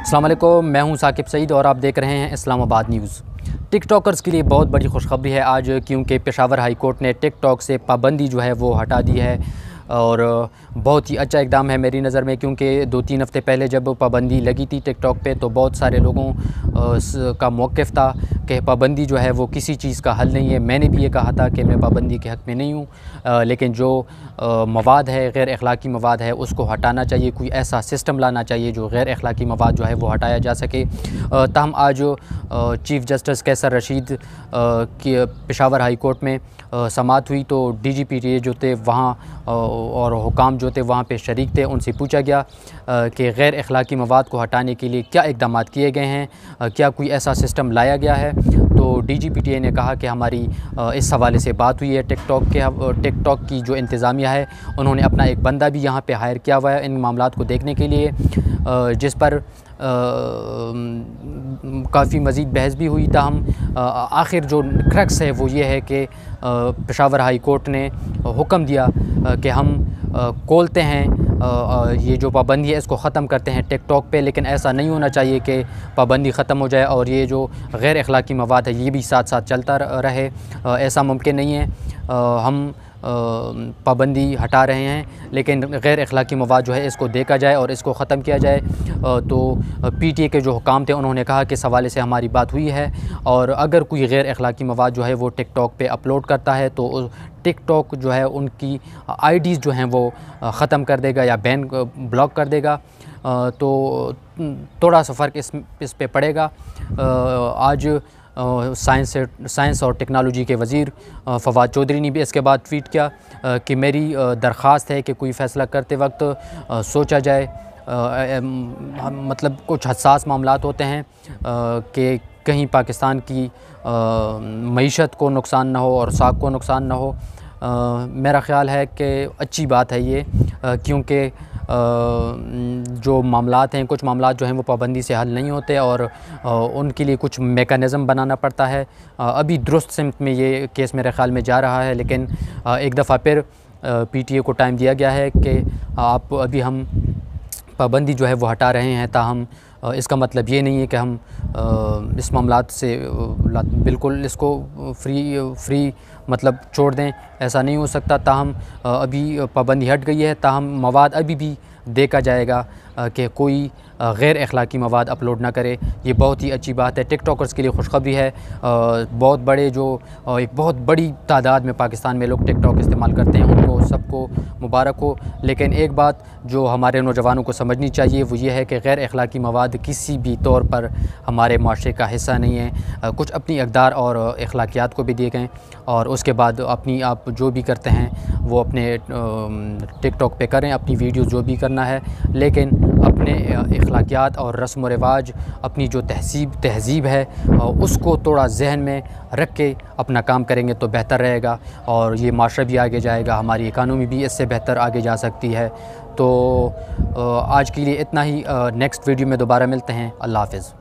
अल्लाम मैं हूँ साकिब सईद और आप देख रहे हैं इस्लामाबाद न्यूज़। टिकटॉकर्स के लिए बहुत बड़ी खुशखबरी है आज, क्योंकि पेशावर हाई कोर्ट ने टिकटॉक से पाबंदी जो है वो हटा दी है और बहुत ही अच्छा इकदाम है मेरी नज़र में, क्योंकि दो तीन हफ़्ते पहले जब पाबंदी लगी थी टिकटॉक पे तो बहुत सारे लोगों का मौक़ था कि पाबंदी जो है वो किसी चीज़ का हल नहीं है। मैंने भी ये कहा था कि मैं पाबंदी के हक़ में नहीं हूँ लेकिन जो मवाद है, गैर अखलाक़ी मवाद है, उसको हटाना चाहिए, कोई ऐसा सिस्टम लाना चाहिए जो गैर अखलाक़ी मवाद जो है वो हटाया जा सके। तहम आज चीफ़ जस्टिस कैसर रशीद की, पेशावर हाई कोर्ट में समात हुई तो डी जी पी जो थे वहाँ और हुकाम जो थे वहाँ पर शरीक थे, उनसे पूछा गया कि गैर अखलाक़ी मवाद को हटाने के लिए क्या इकदाम किए गए हैं? क्या कोई ऐसा सिस्टम लाया गया है? तो D G P T A ने कहा कि हमारी इस हवाले से बात हुई है, टिकटॉक के टिकटॉक की जो इंतज़ामिया है, उन्होंने अपना एक बंदा भी यहाँ पे हायर किया हुआ है इन मामला को देखने के लिए जिस पर काफ़ी मज़ीद बहस भी हुई था हम आखिर जो क्रक्स है वो ये है कि पेशावर हाई कोर्ट ने हुक्म दिया कि हम खोलते हैं ये जो पाबंदी है इसको ख़त्म करते हैं टिकटॉक पे, लेकिन ऐसा नहीं होना चाहिए कि पाबंदी ख़त्म हो जाए और ये जो गैर अखलाक़ी मवाद है, ये भी साथ साथ चलता रहे। ऐसा मुमकिन नहीं है। हम पाबंदी हटा रहे हैं, लेकिन गैर अखलाक़ी मवाद जो है इसको देखा जाए और इसको ख़त्म किया जाए। तो पी टी ए के जो हुकाम थे, उन्होंने कहा कि इस हवाले से हमारी बात हुई है और अगर कोई गैर अखलाक़ी मवाद जो है वो टिकटॉक पर अपलोड करता है तो टिकटॉक जो है उनकी आई आईडीज़ जो हैं वो ख़त्म कर देगा या बैन ब्लॉक कर देगा। तो थोड़ा सा फ़र्क इस इस पे पड़ेगा। आज साइंस साइंस और टेक्नोलॉजी के वज़ीर फ़वाद चौधरी ने भी इसके बाद ट्वीट किया कि मेरी दरख्वास्त है कि कोई फ़ैसला करते वक्त सोचा जाए मतलब कुछ हसास मामला होते हैं कि कहीं पाकिस्तान की मीशत को नुकसान ना हो और साख को नुकसान ना हो। मेरा ख़्याल है कि अच्छी बात है ये क्योंकि जो मामला हैं, कुछ मामला जो हैं वो पाबंदी से हल नहीं होते और उनके लिए कुछ मेकानिज़म बनाना पड़ता है। अभी दुरुस्त सिमत में ये केस मेरे ख़्याल में जा रहा है, लेकिन एक दफ़ा फिर पीटीए को टाइम दिया गया है कि आप अभी हम पाबंदी जो है वो हटा रहे हैं, ताहम इसका मतलब ये नहीं है कि हम इस मामला से बिल्कुल इसको फ्री फ्री मतलब छोड़ दें, ऐसा नहीं हो सकता। ताहम अभी पाबंदी हट गई है, ताहम मवाद अभी भी देखा जाएगा। कि कोई गैर अखलाक़ी मवाद अपलोड ना करे। ये बहुत ही अच्छी बात है। टिकटॉकर्स के लिए खुशखबरी है। बहुत बड़े जो एक बहुत बड़ी तादाद में पाकिस्तान में लोग टिकटॉक इस्तेमाल करते हैं। उनको, सबको मुबारक हो। लेकिन एक बात जो हमारे नौजवानों को समझनी चाहिए, वो ये है कि गैर अखलाक़ी मवाद किसी भी तौर पर हमारे माशरे का हिस्सा नहीं है। कुछ अपनी अकदार और अखलाकियात को भी दिए गए और उसके बाद अपनी आप जो भी करते हैं, वो अपने टिकटॉक पे करें। अपनी वीडियो जो भी करना है। लेकिन अपने अखलाकियात और रस्म व रिवाज, अपनी जो तहसीब, तहज़ीब है उसको थोड़ा जहन में रख के अपना काम करेंगे तो बेहतर रहेगा और ये माशरा भी आगे जाएगा, हमारी इकानमी भी इससे बेहतर आगे जा सकती है। तो आज के लिए इतना ही नेक्स्ट वीडियो में दोबारा मिलते हैं। अल्लाह हाफ़िज़।